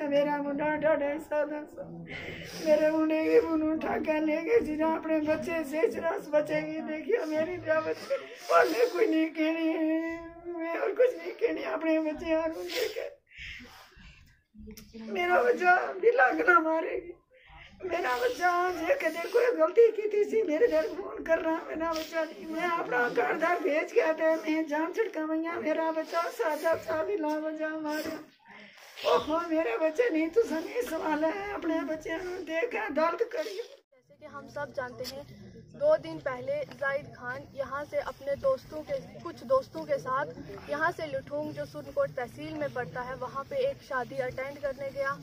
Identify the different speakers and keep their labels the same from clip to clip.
Speaker 1: या मेरा मुंडा ढाई साल सा। मेरे मुंडे की मुंडू ठाका लेके जिना अपने बच्चे से चरास बचेगी, देखियो मेरी बच्चे और मैं कोई नहीं कहनी मैं और कुछ नहीं कहनी, अपने बच्चे और उनके के मेरा बच्चा भी लगना मारेगी। मेरा बच्चा जे कदे कोई गलती की थी सी, मेरे घर फ़ोन कर रहा, मेरा बच्चा नहीं। मैं अपना घरदार भेज के आते मैं जान छिड़का मैया मेरा बच्चा साजा साली ला बजा मारे। है, अपने बच्चे देख के दर्द करियो
Speaker 2: जैसे कि हम सब जानते हैं, दो दिन पहले जाहिद खान यहाँ से अपने दोस्तों के, कुछ दोस्तों के साथ यहाँ से लुठूंग जो सुरनकोट तहसील में पड़ता है, वहाँ पे एक शादी अटेंड करने गया,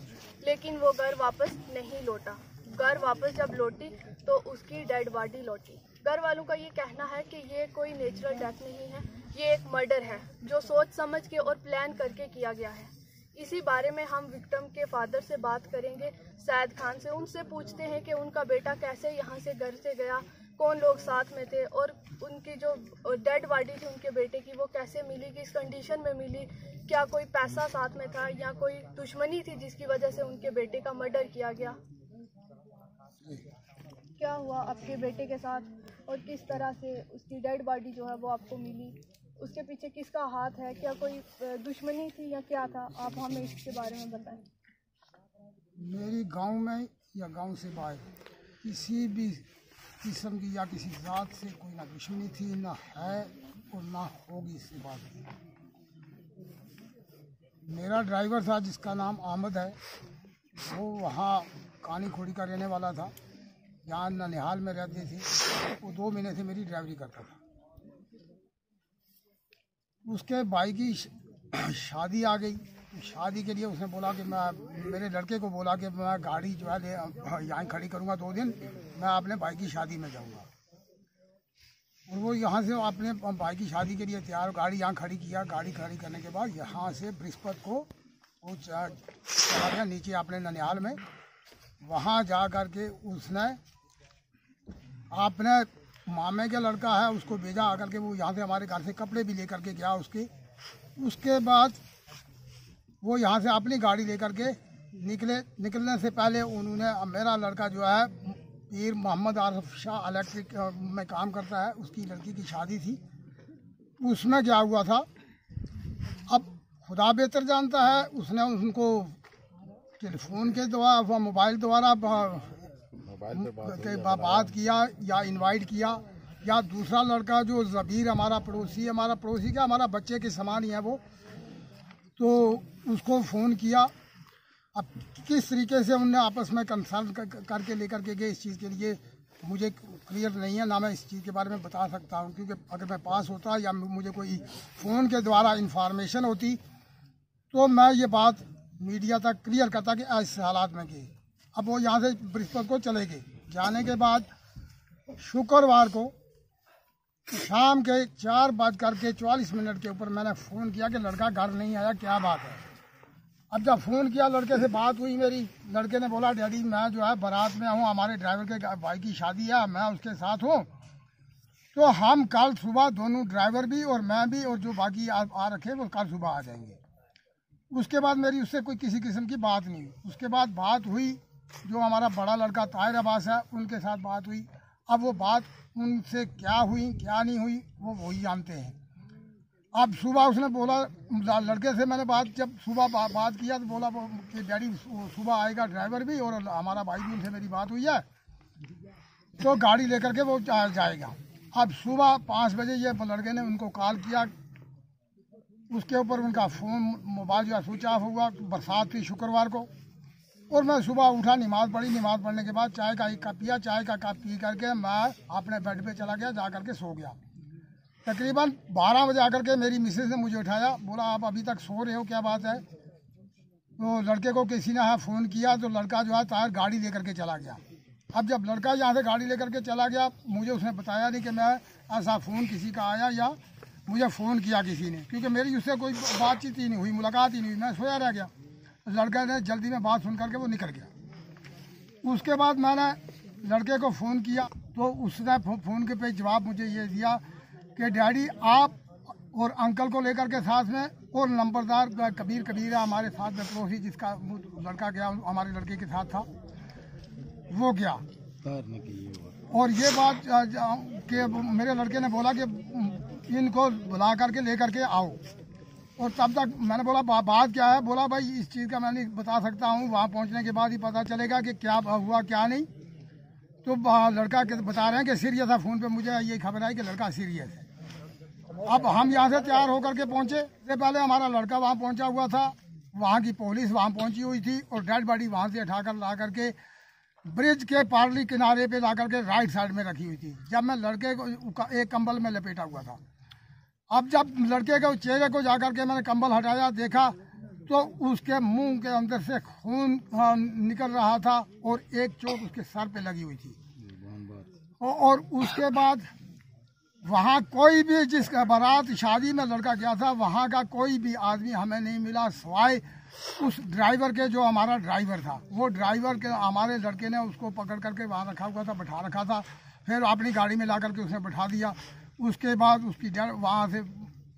Speaker 2: लेकिन वो घर वापस नहीं लौटा। घर वापस जब लौटी तो उसकी डेड बॉडी लौटी। घर वालों का ये कहना है कि ये कोई नेचुरल डेथ नहीं है, ये एक मर्डर है, जो सोच समझ के और प्लान करके किया गया है। इसी बारे में हम विक्टम के फादर से बात करेंगे, सैद खान से। उनसे पूछते हैं कि उनका बेटा कैसे यहाँ से घर से गया, कौन लोग साथ में थे, और उनकी जो डेड बॉडी थी उनके बेटे की, वो कैसे मिली, किस कंडीशन में मिली, क्या कोई पैसा साथ में था या कोई दुश्मनी थी जिसकी वजह से उनके बेटे का मर्डर किया गया? क्या हुआ आपके बेटे के साथ, और किस तरह से उसकी डेड बॉडी जो है वो आपको मिली? उसके पीछे किसका हाथ है, क्या कोई दुश्मनी थी या क्या था? आप हमें इसके बारे में बताएँ।
Speaker 3: मेरी गाँव में या गाँव से बाहर किसी भी किस्म की या किसी जात से कोई ना दुश्मनी थी, ना है और ना होगी इससे बात मेरा ड्राइवर था, जिसका नाम आमद है, वो वहाँ कानी खोड़ी का रहने वाला था, यहाँ ननिहाल में रहती थी। वो दो महीने से मेरी ड्राइवरी करता था। उसके भाई की शादी आ गई। शादी के लिए उसने बोला कि मैं, मेरे लड़के को बोला कि मैं गाड़ी जो है यहाँ खड़ी करूँगा दो दिन, मैं अपने भाई की शादी में जाऊँगा। और वो यहाँ से अपने भाई की शादी के लिए तैयार, गाड़ी यहाँ खड़ी किया। गाड़ी खड़ी करने के बाद यहाँ से बृहस्पत को वो चला गया नीचे अपने ननिहाल में। वहाँ जा कर के उसने अपने मामे का लड़का है, उसको भेजा आकर के वो यहाँ से हमारे घर से कपड़े भी लेकर के गया उसके। उसके बाद वो यहाँ से अपनी गाड़ी लेकर के निकले, निकलने से पहले उन्होंने मेरा लड़का जो है, पीर मोहम्मद आरफ शाह इलेक्ट्रिक में काम करता है, उसकी लड़की की शादी थी। उसमें क्या हुआ था? अब खुदा बेहतर जानता है, उसने उनको टेलीफोन के द्वारा मोबाइल द्वारा के बात किया या इनवाइट किया या दूसरा लड़का जो जबीर हमारा पड़ोसी है हमारा पड़ोसी क्या हमारा बच्चे के समान ही है वो तो उसको फ़ोन किया। अब किस तरीके से उनने आपस में कंसल्ट कर, करके लेकर के गए इस चीज़ के लिए मुझे क्लियर नहीं है ना मैं इस चीज़ के बारे में बता सकता हूँ क्योंकि अगर मैं पास होता या मुझे कोई फ़ोन के द्वारा इंफॉर्मेशन होती तो मैं ये बात मीडिया तक क्लियर करता कि ऐसे हालात में गए। अब वो यहाँ से बृहस्पति को चले गए। जाने के बाद शुक्रवार को शाम के चार बज करके चौवालीस मिनट के ऊपर मैंने फ़ोन किया कि लड़का घर नहीं आया क्या बात है? अब जब फ़ोन किया लड़के से बात हुई मेरी। लड़के ने बोला डैडी मैं जो है बारात में हूँ हमारे ड्राइवर के भाई की शादी है मैं उसके साथ हूँ। तो हम कल सुबह दोनों ड्राइवर भी और मैं भी और जो बाकी आ, आ रखे वो कल सुबह आ जाएँगे। उसके बाद मेरी उससे कोई किसी किस्म की बात नहीं उसके बाद बात हुई जो हमारा बड़ा लड़का ताहिर अब्बास है उनके साथ बात हुई। अब वो बात उनसे क्या हुई क्या नहीं हुई वो वही जानते हैं। अब सुबह उसने बोला लड़के से मैंने बात जब सुबह बा, बात किया तो बोला कि डैडी सुबह आएगा ड्राइवर भी और हमारा भाई भी उनसे मेरी बात हुई है तो गाड़ी लेकर के वो जा- जाएगा। अब सुबह पाँच बजे ये लड़के ने उनको कॉल किया। उसके ऊपर उनका फ़ोन मोबाइल जो है स्विच ऑफ़ हुआ बरसात थी शुक्रवार को। और मैं सुबह उठा, नमाज़ पढ़ी। नमाज़ पढ़ने के बाद चाय का एक कप पिया, चाय का कप पी करके मैं अपने बेड पे चला गया जा करके सो गया। तकरीबन बारह बजे आकर के मेरी मिसेज ने मुझे उठाया, बोला, आप अभी तक सो रहे हो, क्या बात है? तो लड़के को किसी ने हाँ फ़ोन किया तो लड़का जो है तार गाड़ी लेकर के चला गया। अब जब लड़का यहाँ से गाड़ी लेकर के चला गया, मुझे उसने बताया नहीं कि मैं ऐसा फ़ोन किसी का आया या मुझे फ़ोन किया किसी ने, क्योंकि मेरी उससे कोई बातचीत ही नहीं हुई, मुलाकात ही नहीं हुई, मैं सोया रह गया। लड़के ने जल्दी में बात सुन करके वो निकल गया। उसके बाद मैंने लड़के को फ़ोन किया तो उसने फ़ोन के पे जवाब मुझे ये दिया कि, डैडी, आप और अंकल को लेकर के साथ में और नंबरदार कबीर कबीर हमारे साथ में पड़ोसी जिसका लड़का गया, हमारे लड़के के साथ था। वो गया। और ये बात कि मेरे लड़के ने बोला कि, इनको बुला करके ले करके आओ। और तब तक मैंने बोला बा, बात क्या है? बोला भाई इस चीज़ का मैं नहीं बता सकता हूँ। वहाँ पहुँचने के बाद ही पता चलेगा कि क्या हुआ क्या नहीं। तो लड़का बता रहे हैं कि सीरियस है फ़ोन पे मुझे ये खबर आई कि लड़का सीरियस है। अब हम यहाँ से तैयार होकर के पहुँचे। इससे पहले हमारा लड़का वहाँ पहुँचा हुआ था। वहाँ की पुलिस वहाँ पहुँची हुई थी और डेड बॉडी वहाँ से उठाकर ला करके ब्रिज के पार्ली किनारे पे ला करके राइट साइड में रखी हुई थी। जब मैं लड़के को एक कंबल में लपेटा हुआ था। अब जब लड़के के, चेहरे को जाकर के मैंने कंबल हटाया, देखा तो उसके मुँह के अंदर से खून निकल रहा था और एक चोट उसके सर पे लगी हुई थी। और उसके बाद वहाँ कोई भी जिसका बारात शादी में लड़का गया था, वहाँ का कोई भी आदमी हमें नहीं मिला सवाए उस ड्राइवर के जो हमारा ड्राइवर था। वो ड्राइवर के, हमारे लड़के ने उसको पकड़ करके वहाँ रखा हुआ था, बैठा रखा था। फिर अपनी गाड़ी में ला करके उसने बैठा दिया। उसके बाद उसकी डेड वहाँ से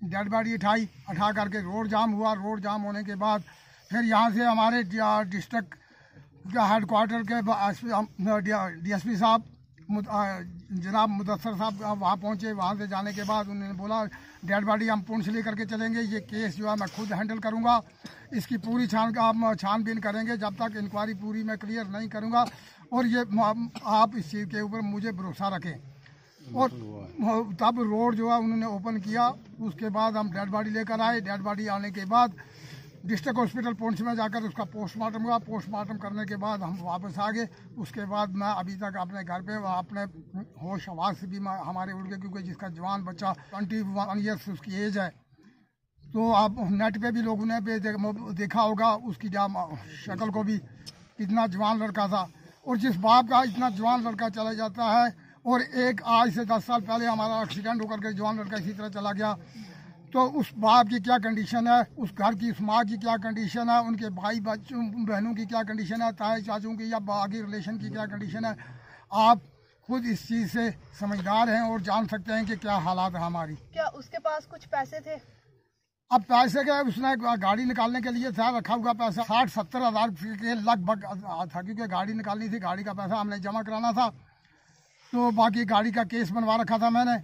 Speaker 3: डेड बॉडी उठाई, उठा करके रोड जाम हुआ। रोड जाम होने के बाद फिर यहाँ से हमारे डिस्ट्रिक्ट हेड क्वार्टर के डी एस पी साहब जनाब मुदस्सर साहब वहाँ पहुँचे। वहाँ से जाने के बाद उन्होंने बोला डेड बॉडी हम पुंछ लेकर के चलेंगे। ये केस जो है मैं खुद हैंडल करूँगा। इसकी पूरी छान हम छानबीन करेंगे। जब तक इंक्वायरी पूरी मैं क्लियर नहीं करूँगा और ये आप इस चीज़ के ऊपर मुझे भरोसा रखें। और तब रोड जो है उन्होंने ओपन किया उसके बाद हम डेड बॉडी लेकर आए। डेड बॉडी आने के बाद डिस्ट्रिक्ट हॉस्पिटल पुंछ में जाकर उसका पोस्टमार्टम हुआ। पोस्टमार्टम करने के बाद हम वापस आ गए। उसके बाद मैं अभी तक अपने घर पे वहाँ अपने होश आवाज़ से भी हमारे उड़ गए क्योंकि जिसका जवान बच्चा ट्वेंटी वन ईयर्स उसकी एज है। तो आप नेट पे भी लोगों ने भी देखा होगा उसकी शक्ल को भी। इतना जवान लड़का था। और जिस बाप का इतना जवान लड़का चला जाता है और एक आज से दस साल पहले हमारा एक्सीडेंट होकर के जवान लड़का इसी तरह चला गया। तो उस बाप की क्या कंडीशन है? उस घर की उस माँ की क्या कंडीशन है? उनके भाई बच्चों बहनों की क्या कंडीशन है? ताए चाचों की या बाकी रिलेशन की क्या कंडीशन है? आप खुद इस चीज़ से समझदार हैं और जान सकते हैं कि क्या हालात है हमारी।
Speaker 2: क्या उसके पास कुछ पैसे थे?
Speaker 3: अब पैसे का उसने गाड़ी निकालने के लिए था रखा हुआ पैसा साठ सत्तर हज़ार के लगभग था क्योंकि गाड़ी निकालनी थी गाड़ी का पैसा हमने जमा कराना था। तो बाकी गाड़ी का केस बनवा रखा था मैंने।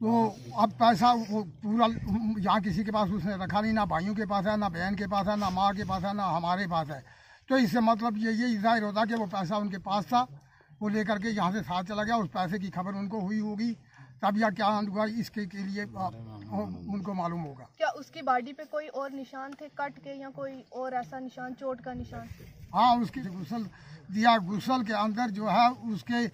Speaker 3: तो अब पैसा वो पूरा यहाँ किसी के पास उसने रखा नहीं ना भाइयों के पास है ना बहन के पास है ना माँ के पास है ना हमारे पास है। तो इससे मतलब ये ये ज़ाहिर होता कि वो पैसा उनके पास था वो लेकर के यहाँ से साथ चला गया उस पैसे की खबर उनको हुई होगी। तब या क्या हुआ इसके के लिए आ, उनको मालूम होगा।
Speaker 2: क्या उसकी बॉडी पे कोई और निशान थे कट के या कोई और ऐसा निशान चोट का निशान?
Speaker 3: हाँ उसकी गुसल दिया गुसल के अंदर जो है उसके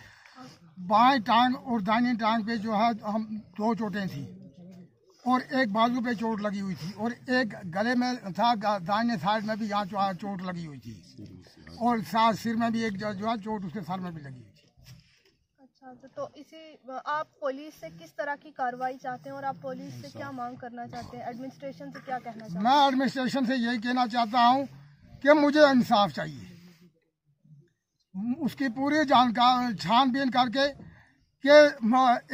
Speaker 3: बाएँ टांग और दाहिनी टांग पे जो है हम दो चोटें थी। और एक बाजू पे चोट लगी हुई थी और एक गले में था दाहिने साइड में भी यहाँ जो चोट लगी हुई थी। और साथ सिर में भी एक जो जो है चोट उसके सर में भी लगी हुई थी।
Speaker 2: अच्छा तो, तो इसी आप पुलिस से किस तरह की कार्रवाई चाहते हैं और आप पुलिस से क्या मांग करना चाहते हैं? एडमिनिस्ट्रेशन से क्या कहना चाहते हैं?
Speaker 3: मैं एडमिनिस्ट्रेशन से यही कहना चाहता हूँ कि मुझे इंसाफ चाहिए। उसकी पूरी जानकार छानबीन करके कि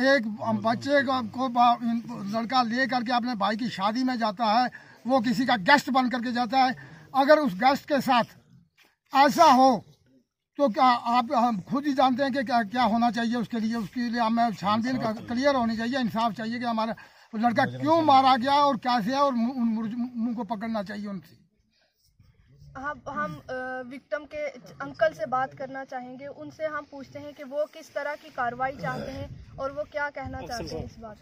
Speaker 3: एक बच्चे को, लड़का ले करके अपने भाई की शादी में जाता है वो किसी का गेस्ट बन करके जाता है। अगर उस गेस्ट के साथ ऐसा हो तो क्या आप हम खुद ही जानते हैं कि क्या क्या होना चाहिए उसके लिए? उसके लिए हमें छानबीन का क्लियर होनी चाहिए इंसाफ चाहिए कि हमारा लड़का क्यों मारा गया और कैसे है और मु- उन मुँह को पकड़ना चाहिए उनसे।
Speaker 2: हम हम विक्टिम के अंकल से बात करना चाहेंगे उनसे हम पूछते हैं कि वो किस तरह की कार्रवाई चाहते हैं और वो क्या कहना चाहते हैं इस बात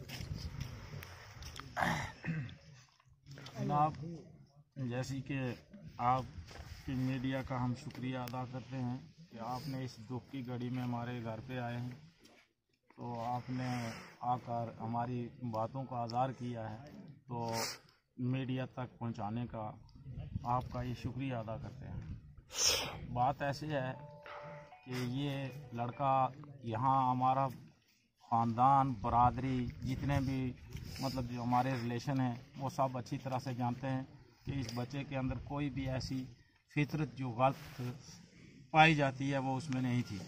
Speaker 4: जनाब जैसी कि आप की मीडिया का हम शुक्रिया अदा करते हैं कि आपने इस दुख की घड़ी में हमारे घर पे आए हैं। तो आपने आकर हमारी बातों का आज़ार किया है। तो मीडिया तक पहुँचाने का आपका ये शुक्रिया अदा करते हैं। बात ऐसी है कि ये लड़का यहाँ हमारा ख़ानदान, बरदरी, जितने भी मतलब जो हमारे रिलेशन हैं, वो सब अच्छी तरह से जानते हैं कि इस बच्चे के अंदर कोई भी ऐसी फितरत जो गलत पाई जाती है, वो उसमें नहीं थी।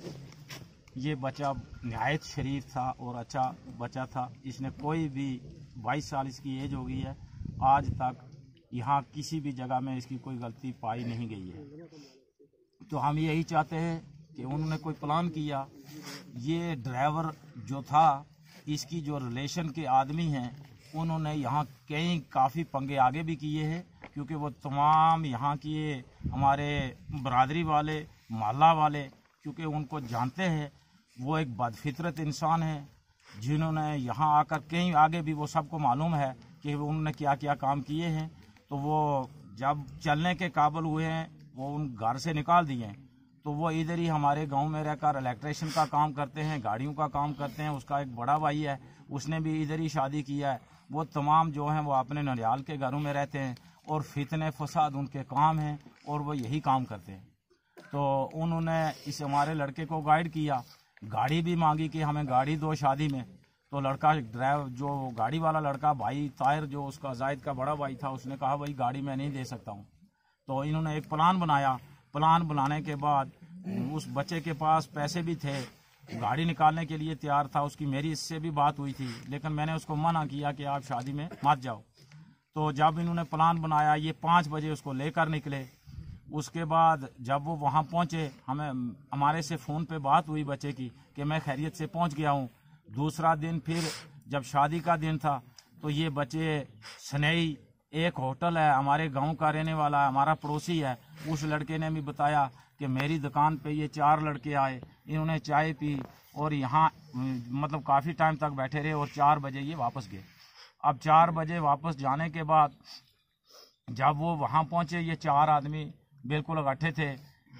Speaker 4: ये बच्चा नहायत शरीफ था और अच्छा बच्चा था। इसने कोई भी बाईस साल इसकी एज हो गई है। आज तक यहाँ किसी भी जगह में इसकी कोई गलती पाई नहीं गई है। तो हम यही चाहते हैं कि उन्होंने कोई प्लान किया। ये ड्राइवर जो था, इसकी जो रिलेशन के आदमी हैं, उन्होंने यहाँ कई काफ़ी पंगे आगे भी किए हैं, क्योंकि वो तमाम यहाँ की हमारे बरदरी वाले मोहल्ला वाले, क्योंकि उनको जानते हैं, वो एक बदफितरत इंसान है, जिन्होंने यहाँ आकर कहीं आगे भी वो सबको मालूम है कि उन्होंने क्या क्या काम किए हैं। तो वो जब चलने के काबिल हुए हैं, वो उन घर से निकाल दिए हैं। तो वो इधर ही हमारे गाँव में रहकर इलेक्ट्रिशियन का काम करते हैं, गाड़ियों का काम करते हैं, उसका एक बड़ा भाई है, उसने भी इधर ही शादी किया है। वो तमाम जो हैं, वो अपने नरियाल के घरों में रहते हैं और फितने फसाद उनके काम हैं और वो यही काम करते हैं। तो उन्होंने इस हमारे लड़के को गाइड किया। गाड़ी भी मांगी कि हमें गाड़ी दो शादी में। तो लड़का ड्राइवर जो गाड़ी वाला लड़का, भाई तायर जो उसका जायद का बड़ा भाई था, उसने कहा, भाई, गाड़ी मैं नहीं दे सकता हूँ। तो इन्होंने एक प्लान बनाया। प्लान बनाने के बाद उस बच्चे के पास पैसे भी थे। गाड़ी निकालने के लिए तैयार था। उसकी मेरी इससे भी बात हुई थी, लेकिन मैंने उसको मना किया कि आप शादी में मत जाओ। तो जब इन्होंने प्लान बनाया, ये पाँच बजे उसको लेकर निकले। उसके बाद जब वो वहाँ पहुँचे, हमें, हमारे से फ़ोन पे बात हुई बच्चे की कि मैं खैरियत से पहुँच गया हूँ। दूसरा दिन फिर जब शादी का दिन था तो ये बच्चे स्नेही एक होटल है, हमारे गाँव का रहने वाला है, हमारा पड़ोसी है। उस लड़के ने भी बताया कि मेरी दुकान पे ये चार लड़के आए, इन्होंने चाय पी और यहाँ मतलब काफ़ी टाइम तक बैठे रहे और चार बजे ये वापस गए। अब चार बजे वापस जाने के बाद जब वो वहाँ पहुँचे, ये चार आदमी बिल्कुल इकट्ठे थे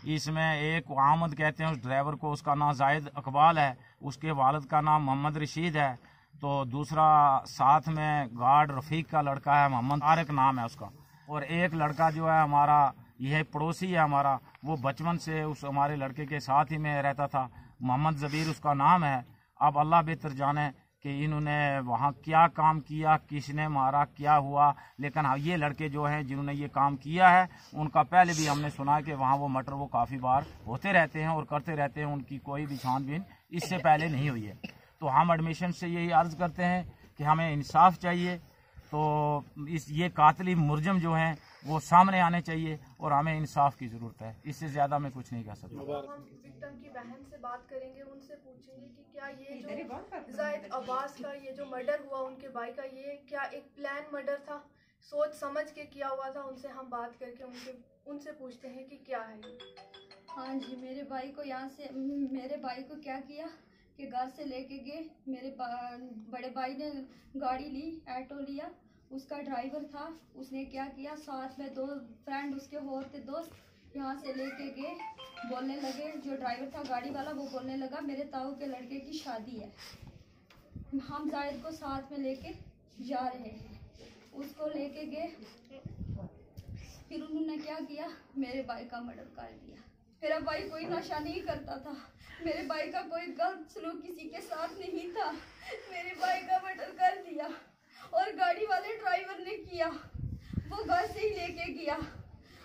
Speaker 4: इसमें एक आमद कहते हैं उस ड्राइवर को, उसका नाम जायद अकबाल है, उसके वालद का नाम मोहम्मद रशीद है। तो दूसरा साथ में गार्ड रफीक का लड़का है, मोहम्मद तारक नाम है उसका। और एक लड़का जो है हमारा, यह पड़ोसी है हमारा, वो बचपन से उस हमारे लड़के के साथ ही में रहता था। मोहम्मद ज़बीर उसका नाम है। अब अल्लाह बेहतर जाने कि इन्होंने वहाँ क्या काम किया, किसने मारा, क्या हुआ। लेकिन हाँ ये लड़के जो हैं, जिन्होंने ये काम किया है, उनका पहले भी हमने सुना है कि वहाँ वो मटर वो काफ़ी बार होते रहते हैं और करते रहते हैं, उनकी कोई भी छानबीन इससे पहले नहीं हुई है। तो हम एडमिशन से यही अर्ज़ करते हैं कि हमें इंसाफ चाहिए। तो इस, ये कातली मुरजम जो हैं वो सामने आने चाहिए और हमें इंसाफ की ज़रूरत है। इससे ज़्यादा मैं कुछ नहीं कह सकता।
Speaker 2: हम विक्टिम की बहन से बात करेंगे उनसे पूछेंगे कि क्या ये जो जायद अब्बास का ये जो मर्डर हुआ उनके भाई का ये क्या एक प्लान मर्डर था? सोच समझ के किया हुआ था उनसे हम बात करके उनके उनसे पूछते हैं कि क्या है
Speaker 5: हाँ जी मेरे भाई को यहाँ से मेरे भाई को क्या किया कि घर से लेके गए। मेरे बड़े भाई ने गाड़ी ली ऑटो लिया। उसका ड्राइवर था, उसने क्या किया? साथ में दो फ्रेंड उसके और थे दोस्त, यहाँ से लेके गए। बोलने लगे, जो ड्राइवर था गाड़ी वाला, वो बोलने लगा, मेरे ताऊ के लड़के की शादी है। हम जायद को साथ में लेके जा रहे हैं। उसको लेके गए। फिर उन्होंने क्या किया? मेरे भाई का मर्डर कर दिया। मेरा भाई कोई नशा नहीं करता था। मेरे भाई का कोई गलत सलूक किसी के साथ नहीं था। मेरे भाई का मर्डर कर दिया। और गाड़ी वाले ड्राइवर ने किया। वो घर से ही लेके गया।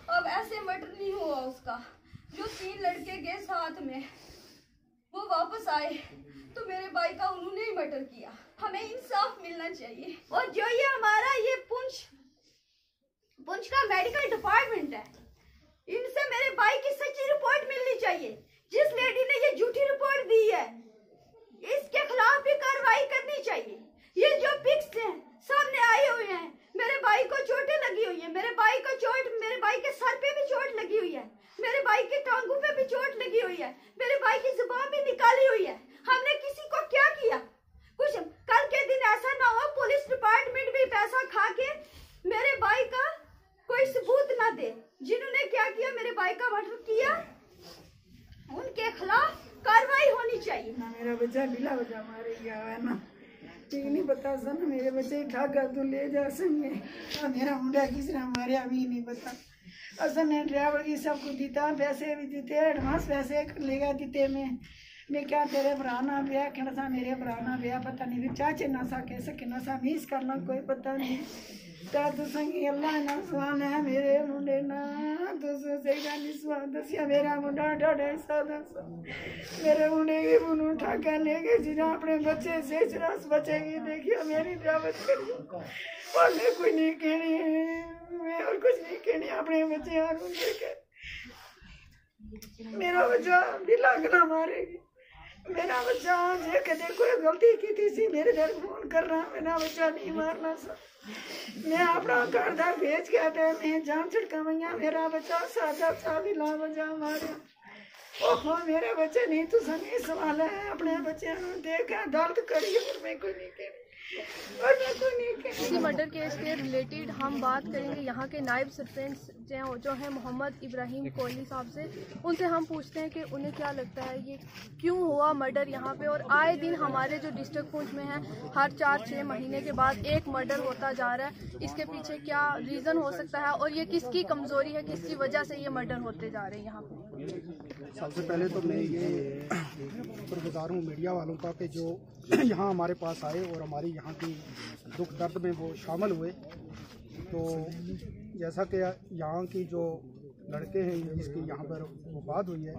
Speaker 5: अब ऐसे मर्डर नहीं हुआ उसका। जो तीन लड़के गए साथ में, वो वापस आए। तो मेरे भाई का उन्होंने ही मर्डर किया। हमें इंसाफ मिलना चाहिए। और जो ये हमारा ये पुंछ पुंछ का मेडिकल डिपार्टमेंट है, इनसे मेरे भाई की सच्ची रिपोर्ट मिलनी चाहिए। जिस लेडी ने ये झूठी रिपोर्ट दी है, इसके खिलाफ भी कार्रवाई करनी चाहिए। ये जो पिक्स हैं सामने आए हुए हैं। मेरे भाई को चोटें लगी हुई है। मेरे भाई को चोट, मेरे भाई के सर पे भी चोट लगी हुई है। मेरे भाई की टांगों पे भी चोट लगी हुई है। मेरे भाई की ज़ुबान भी निकाली हुई है। हमने किसी को क्या किया? कुछ कल के दिन ऐसा ना हो, पुलिस डिपार्टमेंट भी पैसा खा के मेरे भाई का कोई सबूत ना दे। जिन्होंने क्या किया? मेरे भाई का मर्डर किया। उनके खिलाफ कार्रवाई होनी चाहिए।
Speaker 1: ना मेरा बच्चा ढीला गया है ना। ठीक नहीं पता सन मेरे बच्चे ठाक तू ले जा संगे मेरा मुंडा किस ने मारे अभी नहीं पता। असन ने ड्राइवर की सब कुछ दीता, पैसे भी दीते, एडवांस पैसे लेगा दीते मैं। मैं क्या तेरे भरा ना ब्याह, कहना सा मेरे भरा ना ब्याह, पता नहीं, चाचे ना सा कैसे कहना सा मिस करना, कोई पता नहीं। सत्यात है मेरे मुंडे ना। दूसरे से गाली सिया मेरा मुंडा डड़े सदस मेरे मुंडे की मुनु ठाका लेके अपने बच्चे से चरास बचेगी, देखियो मेरी दावत करी। और मैं कोई नहीं कहनी मैं और कुछ नहीं कहनी, अपने बच्चे और मेरा बच्चा भी गला मारेगी। मेरा बच्चा जे कदे कोई गलती की थी सी, मेरे घर फ़ोन करना, मेरा बच्चा नहीं मारना सा। मैं अपना घर दर भेज के आते मैं जान छिड़का मेरा बच्चा सादा सा भी ला बजा मारे। ओहो, मेरे बच्चे, नहीं तू नहीं सवाल है, अपने बच्चे देख दर्द करी और मैं कोई नहीं
Speaker 2: इसी मर्डर केस के रिलेटेड हम बात करेंगे। यहाँ के नायब सरपंच जो है मोहम्मद इब्राहिम कोहली साहब से, उनसे हम पूछते हैं कि उन्हें क्या लगता है ये क्यों हुआ मर्डर यहाँ पे? और आए दिन हमारे जो डिस्ट्रिक्ट पुंछ में है, हर चार छः महीने के बाद एक मर्डर होता जा रहा है। इसके पीछे क्या रीज़न हो सकता है और ये किसकी कमज़ोरी है, किसकी वजह से ये मर्डर होते जा रहे हैं यहाँ पे?
Speaker 6: सबसे पहले तो मैं ये शुक्रगुजार हूँ, मीडिया वालों का, कि जो यहाँ हमारे पास आए और हमारी यहाँ की दुख दर्द में वो शामिल हुए। तो जैसा कि यहाँ की जो लड़के हैं, जिसकी यहाँ पर वफात हुई है,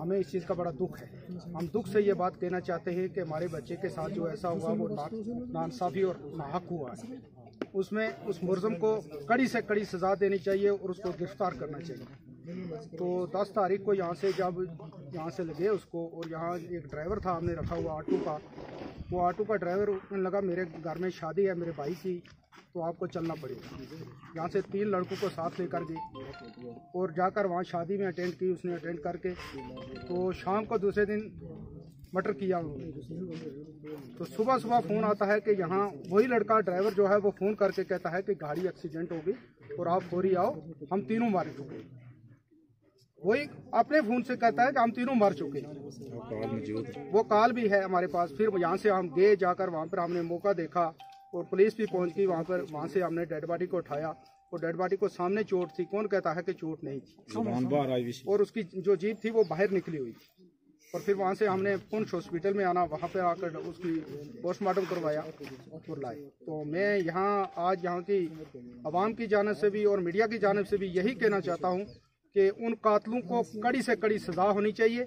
Speaker 6: हमें इस चीज़ का बड़ा दुख है। हम दुख से ये बात कहना चाहते हैं कि हमारे बच्चे के साथ जो ऐसा हुआ, वो नानसाफ़ी और नाहक हुआ है। उसमें उस मुलजम को कड़ी से कड़ी सज़ा देनी चाहिए और उसको गिरफ़्तार करना चाहिए। तो 10 तारीख को यहाँ से जब यहाँ से लगे उसको और यहाँ एक ड्राइवर था हमने रखा हुआ ऑटो का, वो ऑटो का ड्राइवर उन्हें लगा मेरे घर में शादी है, मेरे भाई की तो आपको चलना पड़ेगा। यहाँ से तीन लड़कों को साथ लेकर गई और जाकर वहाँ शादी में अटेंड की उसने, अटेंड करके। तो शाम को दूसरे दिन मटर किया उन्होंने। तो सुबह सुबह फ़ोन आता है कि यहाँ वही लड़का ड्राइवर जो है वो फ़ोन करके कहता है कि गाड़ी एक्सीडेंट हो गई और आप फौरी आओ, हम तीनों मारे। चुके वही अपने फ़ोन से कहता है कि हम तीनों मर चुके हैं। वो काल भी है हमारे पास। फिर यहाँ से हम गए जाकर वहाँ पर हमने मौका देखा और पुलिस भी पहुँच गई वहाँ पर। वहाँ से हमने डेड बॉडी को उठाया और डेड बॉडी को सामने चोट थी। कौन कहता है कि चोट नहीं थी? और उसकी जो जीप थी वो बाहर निकली हुई थी। और फिर वहाँ से हमने पुंछ हॉस्पिटल में आना वहाँ पे आकर उसकी पोस्टमार्टम करवाया और लाए। तो मैं यहाँ आज यहाँ की आवाम की जानब से भी और मीडिया की जानब से भी यही कहना चाहता हूँ कि उन कातलों को कड़ी से कड़ी सजा होनी चाहिए,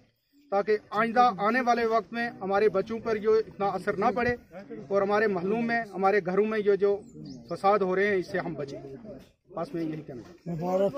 Speaker 6: ताकि आइंदा आने वाले वक्त में हमारे बच्चों पर जो इतना असर ना पड़े और हमारे महलों में, हमारे घरों में ये जो फसाद हो रहे हैं, इससे हम बचें। बस मैं यही कहना।